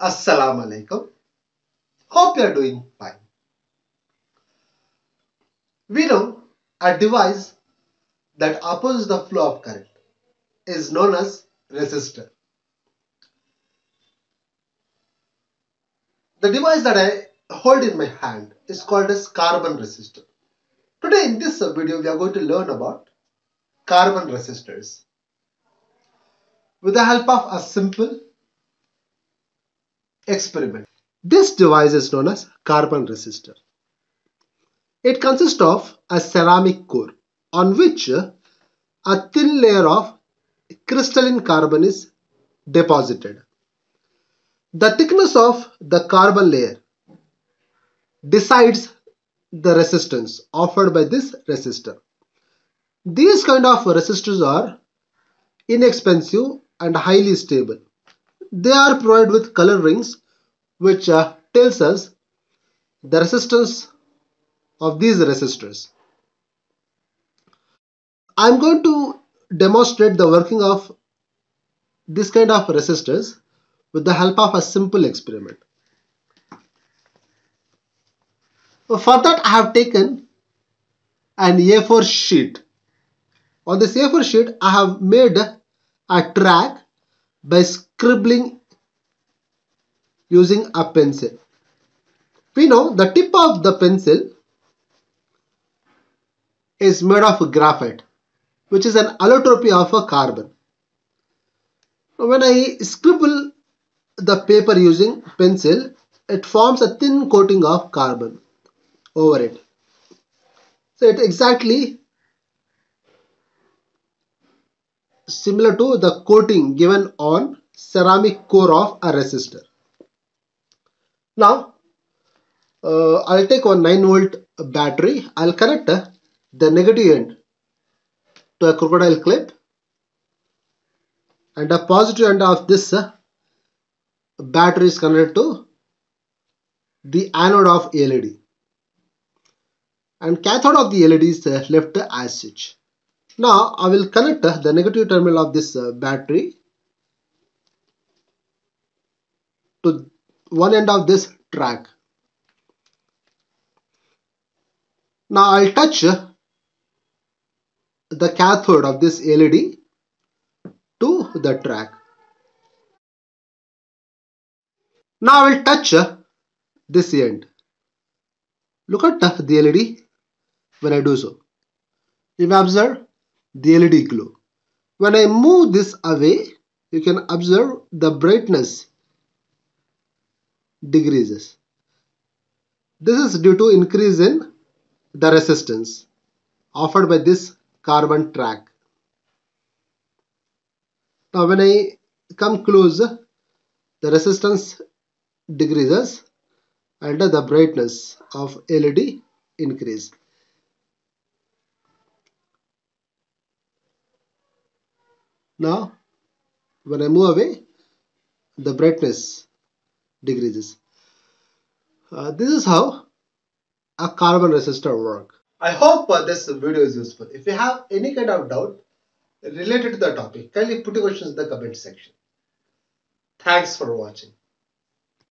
Assalamu alaikum. Hope you are doing fine. We know a device that opposes the flow of current is known as resistor. The device that I hold in my hand is called as carbon resistor. Today in this video we are going to learn about carbon resistors with the help of a simple experiment. This device is known as carbon resistor. It consists of a ceramic core on which a thin layer of crystalline carbon is deposited. The thickness of the carbon layer decides the resistance offered by this resistor. These kind of resistors are inexpensive and highly stable. They are provided with color rings which uh, tells us the resistance of these resistors. I am going to demonstrate the working of this kind of resistors with the help of a simple experiment. For that I have taken an A4 sheet. On this A4 sheet I have made a track by scribbling using a pencil. We know the tip of the pencil is made of graphite which is an allotropy of a carbon. When I scribble the paper using pencil it forms a thin coating of carbon over it. So it exactly similar to the coating given on ceramic core of a resistor. Now uh, I'll take one 9 volt battery. I'll connect uh, the negative end to a crocodile clip and the positive end of this uh, battery is connected to the anode of LED and cathode of the LED is uh, left as such. Now I will connect the negative terminal of this uh, battery to one end of this track. Now I'll touch uh, the cathode of this LED to the track. Now I will touch uh, this end. Look at uh, the LED when I do so. You may observe the LED glow. When I move this away, you can observe the brightness decreases. This is due to increase in the resistance offered by this carbon track. Now when I come close, the resistance decreases and the brightness of LED increase. Now, when I move away, the brightness decreases. Uh, this is how a carbon resistor work. I hope uh, this video is useful. If you have any kind of doubt related to the topic, kindly put your questions in the comment section. Thanks for watching.